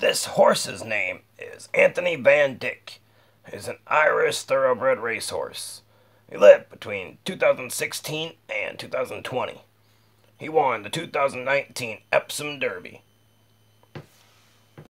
This horse's name is Anthony Van Dyck. He's an Irish thoroughbred racehorse. He lived between 2016 and 2020. He won the 2019 Epsom Derby.